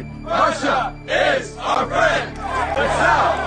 united. Russia is our friend. The South